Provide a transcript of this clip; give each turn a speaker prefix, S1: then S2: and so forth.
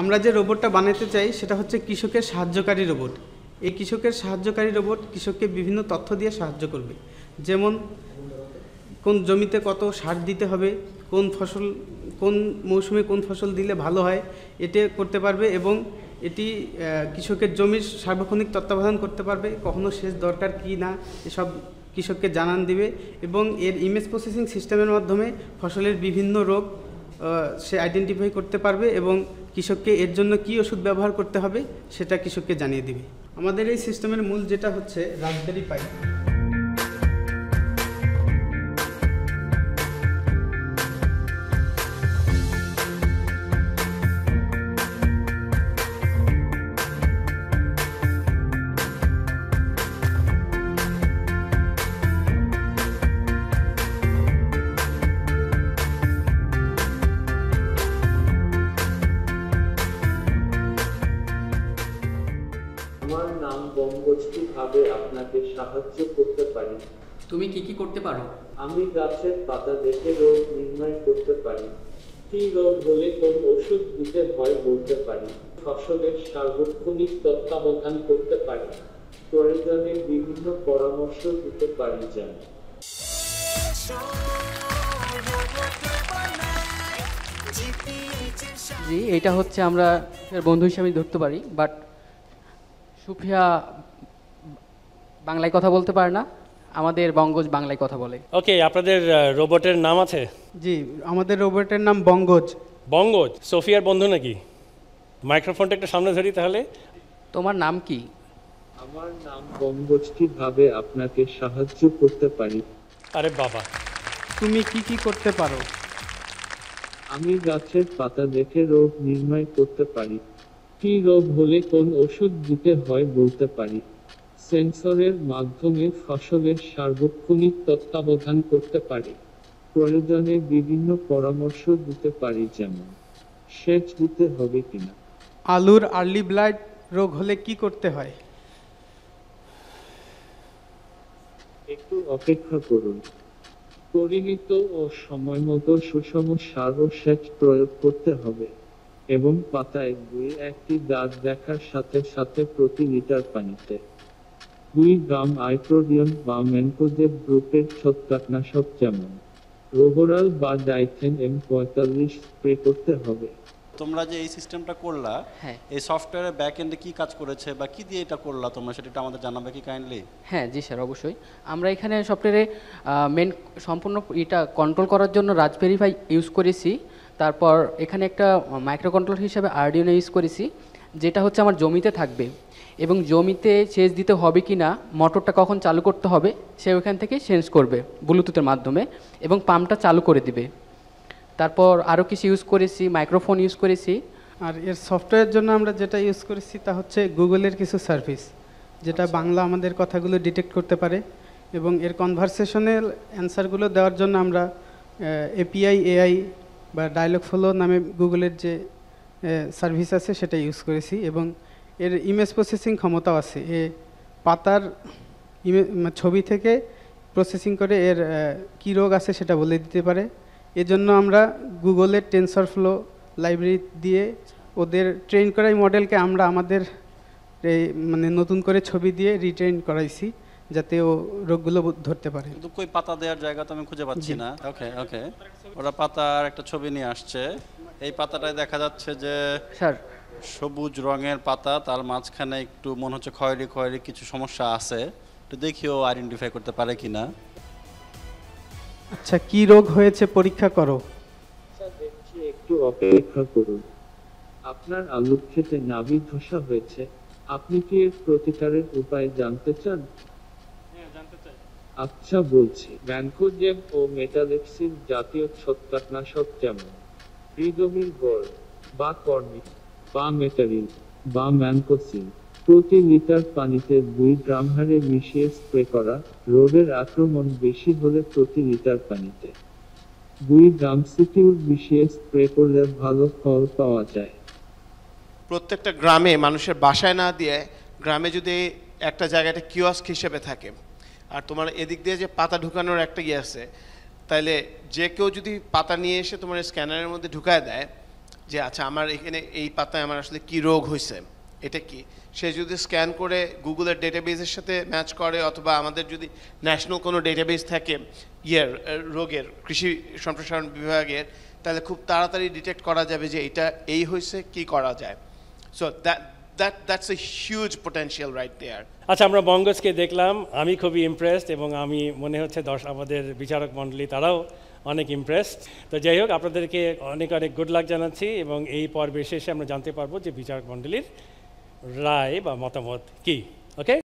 S1: আমরা যে রোবটটা বানাতে চাই, সেটা হচ্ছে কৃষকের সাহায্যকারী রোবট এই কৃষকের সাহায্যকারী রোবট কৃষককে বিভিন্ন তথ্য দিয়ে সাহায্য করবে। যেমন, কোন জমিতে কত সার দিতে হবে, কোন ফসল, কোন মৌসুমে কোন ফসল দিলে ভালো হয়, এটা করতে পারবে এবং এটি কৃষকের জমির সার্বক্ষণিক তত্ত্বাবধান করতে পারবে, কখনো সেচ দরকার কি না, এসব কৃষককে জানান দিবে এবং এর ইমেজ প্রসেসিং সিস্টেমের মাধ্যমে ফসলের বিভিন্ন রোগ সে আইডেন্টিফাই করতে পারবে এবং কৃষককে এর জন্য কি ওষুধ ব্যবহার করতে হবে সেটা কৃষককে জানিয়ে দিবে। আমাদের এই সিস্টেমের মূল যেটা হচ্ছে রাজবেরি পাই
S2: আমার নাম বঙ্গোষ্ঠী ভাবে আপনাকে সাহায্য করতে পারি।
S3: তুমি কি কি করতে পারো?
S2: আমি গাছের পাতা দেখে রোগ নির্ণয় করতে পারি। কি রোগ হলে কোন ওষুধ দিতে হয় বলতে পারি। ফসলের সার্বক্ষণিক তত্ত্বাবধান করতে পারি। প্রয়োজনে বিভিন্ন পরামর্শ দিতে পারি যেমন
S3: জি এটা হচ্ছে আমরা বন্ধু হিসাবে ধরতে পারি বাট সুফিয়া বাংলায় কথা বলতে পারে না আমাদের বঙ্গজ বাংলায় কথা বলে।
S4: ওকে আপনাদের রোবটের নাম আছে?
S1: জি আমাদের রোবটের নাম বঙ্গজ।
S4: বঙ্গজ সোফিয়ার বন্ধু নাকি? মাইক্রোফোনটা একটু সামনে ধরি তাহলে।
S3: তোমার নাম কি?
S2: আমার নাম বঙ্গোষ্ঠী ভাবে আপনাকে সাহায্য করতে পারি?
S4: আরে বাবা।
S1: তুমি কি কি করতে পারো?
S2: আমি গাছের পাতা দেখে রোগ নির্ণয় করতে পারি। কি রোগ হলে কোন ওষুধ দিতে হয় বলতে পারি। সেন্সরের মাধ্যমে ফসলের সার্বক্ষণিক তত্ত্বাবধান করতে পারি। প্রয়োজনে বিভিন্ন পরামর্শ দিতে পারি যেমন সেচ দিতে হবে কিনা।
S1: আলুর আর্লি ব্লাড রোগ হলে কি করতে হয়?
S2: একটু অপেক্ষা করুন। পরিমিত ও সময় মতো সুষম সার ও সেচ প্রয়োগ করতে হবে। এবং পাতায় দুই একটি দাগ দেখার সাথে সাথে প্রতি লিটার পানিতে। দুই গ্রাম আইক্রোডিয়ন বা ম্যানকোজেব গ্রুপের ছত্রাকনাশক যেমন রোবোরাল বা ডাইথেন এম পঁয়তাল্লিশ স্প্রে করতে হবে।
S5: তোমরা যে এই সিস্টেমটা করলা
S3: হ্যাঁ।
S5: এই সফটওয়্যারের ব্যাক এন্ডে কি কাজ করেছে বা কি দিয়ে এটা করলা তোমরা সেটা একটু আমাদের জানাবে কি কাইন্ডলি
S3: হ্যাঁ জি স্যার অবশ্যই। আমরা এখানে সফটওয়্যারে মেন সম্পূর্ণ এটা কন্ট্রোল করার জন্য রাজবেরি ভাই ইউজ করেছি। তারপর এখানে একটা মাইক্রো কন্ট্রোলার হিসাবে আরডিওনো ইউজ করেছি যেটা হচ্ছে আমার জমিতে থাকবে। এবং জমিতে সেচ দিতে হবে কি না মোটরটা কখন চালু করতে হবে সে ওখান থেকে চেঞ্জ করবে ব্লুটুথের মাধ্যমে এবং পাম্পটা চালু করে দিবে। তারপর আরও কিছু ইউজ করেছি মাইক্রোফোন ইউজ করেছি।
S1: আর এর সফটওয়্যারের জন্য আমরা যেটা ইউজ করেছি তা হচ্ছে গুগলের কিছু সার্ভিস যেটা বাংলা আমাদের কথাগুলো ডিটেক্ট করতে পারে এবং এর কনভারসেশনাল অ্যান্সারগুলো দেওয়ার জন্য আমরা এপিআই এআই বা ডায়লগ ফ্লো নামে গুগলের যে সার্ভিস আছে সেটা ইউজ করেছি এবং এর ইমেজ প্রসেসিং ক্ষমতাও আছে। এ পাতার ইমে- ছবি থেকে প্রসেসিং করে এর কী রোগ আছে সেটা বলে দিতে পারে। এজন্য আমরা গুগলের টেনসর ফ্লো লাইব্রেরি দিয়ে ওদের ট্রেন করাই মডেলকে আমরা আমাদের মানে নতুন করে ছবি দিয়ে রিট্রেন করাইছি। যাতে ও রোগগুলো ধরতে পারে।
S5: কিন্তু কই পাতা দেওয়ার জায়গা তো আমি খুঁজে পাচ্ছি না। ওকে ওকে। ওরা পাতার একটা ছবি নিয়ে আসছে। এই পাতাটায় দেখা যাচ্ছে যে
S3: স্যার।
S5: সবুজ রঙের পাতা তার মাঝখানে একটু মনে হচ্ছে খয়েরি খয়েরি কিছু সমস্যা আছে। একটু দেখিও আইডেন্টিফাই করতে পারে কিনা।
S1: আচ্ছা কি রোগ হয়েছে পরীক্ষা করো।
S2: দেখছি একটু অপেক্ষা করুন। আপনার আলুর ক্ষেতে নাভি ধসা হয়েছে। আপনি কি এর প্রতিকারের উপায় জানতে চান? আচ্ছা বলছি ম্যানকোজেব ও মেটালেক্সিন জাতীয় ছত্রাকনাশক যেমন রিডোমিল গোল্ড বা কর্নিক বা মেটারিল বা ম্যানকোসিন প্রতি লিটার পানিতে দুই গ্রাম হারে মিশিয়ে স্প্রে করা রোগের আক্রমণ বেশি হলে প্রতি লিটার পানিতে দুই গ্রাম সিটিউর মিশিয়ে স্প্রে করলে ভালো ফল পাওয়া যায়।
S6: প্রত্যেকটা গ্রামে মানুষের বাসায় না দিয়ে গ্রামে যদি একটা জায়গাটা কিওস্ক হিসেবে থাকে আর তোমার এদিক দিয়ে যে পাতা ঢুকানোর একটা ইয়ে আছে, তাইলে যে কেউ যদি পাতা নিয়ে এসে তোমার স্ক্যানারের মধ্যে ঢুকায় দেয় যে আচ্ছা আমার এখানে এই পাতায় আমার আসলে কি রোগ হয়েছে এটা কি? সে যদি স্ক্যান করে গুগলের ডেটাবেসের সাথে ম্যাচ করে অথবা আমাদের যদি ন্যাশনাল কোনো ডেটাবেস থাকে ইয়ের রোগের, কৃষি সম্প্রসারণ বিভাগের তাহলে খুব তাড়াতাড়ি ডিটেক্ট করা যাবে যে, এটা এই হয়েছে কি করা যায়? So that that that's a huge potential right there
S4: আচ্ছা আমরা বঙ্গজকে দেখলাম, আমি খুবই ইমপ্রেসড এবং আমি মনে হচ্ছে দশ, আমাদের বিচারক মণ্ডলী তারাও অনেক ইমপ্রেসড তো যাই হোক, আপনাদেরকে অনেক অনেক গুড লাক জানাচ্ছি এবং এই পর্বে শেষে আমরা জানতে পারব যে বিচারক মণ্ডলীর রায় বা মতামত কী ওকে